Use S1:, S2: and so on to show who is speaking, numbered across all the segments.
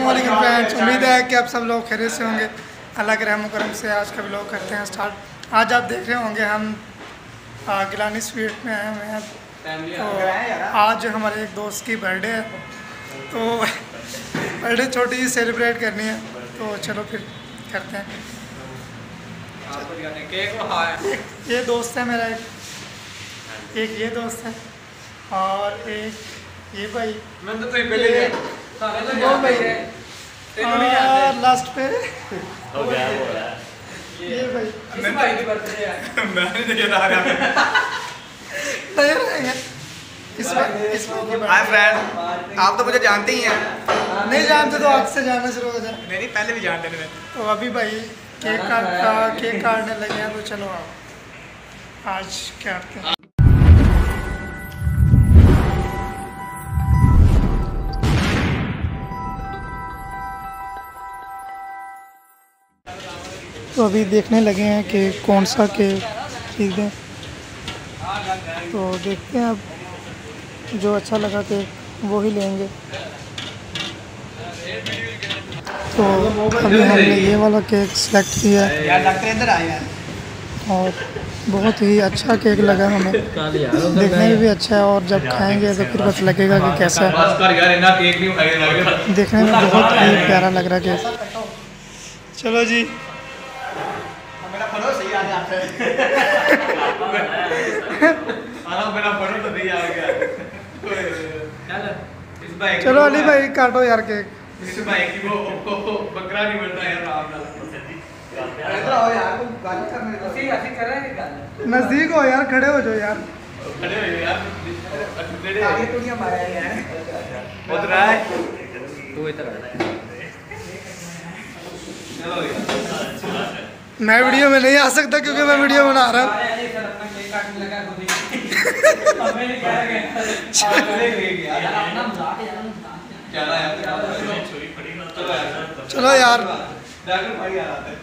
S1: वालेकुम फ्रेंड्स उम्मीद है कि आप सब लोग खैरियत से होंगे। अल्लाह के रहम करम से आज का ब्लॉग करते हैं स्टार्ट आज आप देख रहे होंगे हम गिलानी स्वीट में आए हुए हैं। तो आज हमारे एक दोस्त की बर्थडे है। तो बर्थडे छोटी सी सेलिब्रेट करनी है। तो चलो फिर करते हैं। ये दोस्त है मेरा एक। एक ये दोस्त है और एक ये भाई।
S2: मैं तो पहले है
S1: लास्ट पे।
S3: हो गया हो रहा है?
S1: ये भाई।
S2: भाई की बर्थडे है। मैं नहीं नज़र आ रहा
S1: तैयार रहेंगे इस बार इस बार की
S4: हाय फ्रेंड आप तो मुझे जानते ही हैं।
S1: नहीं जानते तो आज से जानना शुरू हो जाए।
S4: नहीं नहीं पहले भी जानते थे।
S1: तो अभी भाई केक काटता केक काटने लगे हैं तो चलो आओ। आज काटते हैं? तो अभी देखने लगे हैं कि कौन सा के केक खरीदें तो देखते हैं अब जो अच्छा लगा केक वो ही लेंगे। तो अभी हमने ये वाला केक सेलेक्ट किया। है
S4: हैं
S1: और बहुत ही अच्छा केक लगा हमें। देखने में भी अच्छा है और जब खाएँगे तो फिर पता लगेगा कि कैसा है। देखने में बहुत ही प्यारा लग रहा है केक। चलो जी।
S2: तो चलो
S1: अली भाई काटो यार केक।
S2: इस भाई की वो बकरा नहीं मिलता यार
S1: नज़दीक हो यार खड़े हो जाओ यार।
S4: खड़े हो यार।
S2: आगे तू इधर चलो यार।
S1: मैं वीडियो में नहीं आ सकता क्योंकि मैं वीडियो बना रहा हूँ।
S2: चला। यार चलो यार।
S1: चलो यार।
S2: डॉक्टर भाई आ रहा है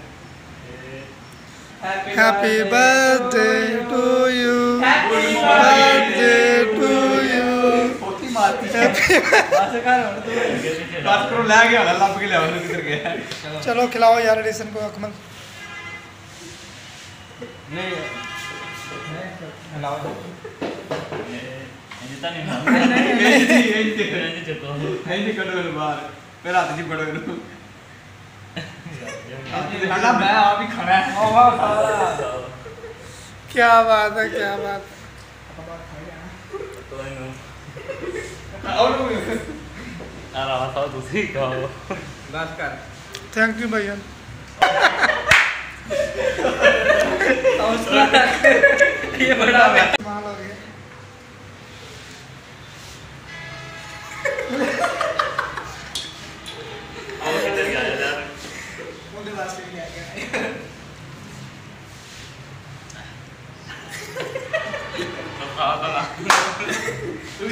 S1: happy birthday to you birthday to you
S2: चलो
S1: चलो खिलाओ यार एडिसन को अकमल।
S3: जितना नहीं
S2: नहीं नहीं।
S3: नहीं चुको
S2: नहीं नहीं करो बाहर मेरा हाथ नहीं पड़ो लो
S4: खाना मैं आप ही खाना है
S1: क्या बात है क्या बात
S3: तो
S2: और
S3: दूसरी
S2: बस कर
S1: थैंक यू भैया
S2: ये बड़ा है
S1: माल हो। गया
S3: और किधर गया यार
S4: मुझे वास्ते नहीं आ गया
S2: तू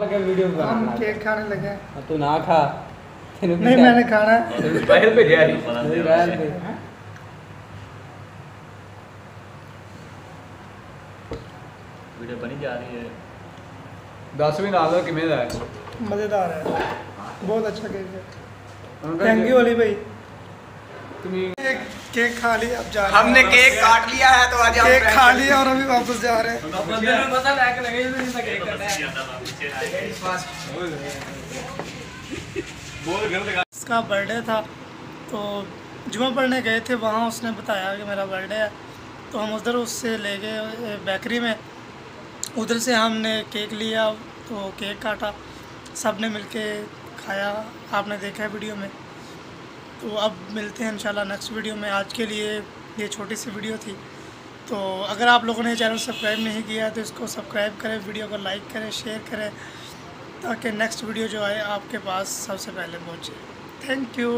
S5: लगा
S1: केक खाने लगे
S5: तू ना खा तेरे
S1: नहीं मैंने खाना है
S2: बाहर पे जा
S5: रहन दे
S3: वीडियो बनी जा रही है
S2: दसवीं नाल किमें दा
S1: मज़ेदार है बहुत अच्छा केक है थैंक यू अली भाई केक केक खा लिया अब जा रहे
S4: हमने केक काट लिया है तो आज
S1: केक खा लिया और अभी वापस जा रहे हैं
S5: बंदे को पता लग लगे इसमें केक करना है
S2: बोल
S1: उसका बर्थडे था तो जुमा पढ़ने गए थे वहाँ उसने बताया कि मेरा बर्थडे है तो हम उधर उससे ले गए बेकरी में उधर से हमने केक लिया तो केक काटा। सबने मिलके खाया, आपने देखा है वीडियो में। तो अब मिलते हैं इंशाल्लाह नेक्स्ट वीडियो में। आज के लिए ये छोटी सी वीडियो थी। तो अगर आप लोगों ने चैनल सब्सक्राइब नहीं किया तो इसको सब्सक्राइब करें, वीडियो को लाइक करें, शेयर करें, ताकि नेक्स्ट वीडियो जो आए, आपके पास सबसे पहले पहुँचे। Thank you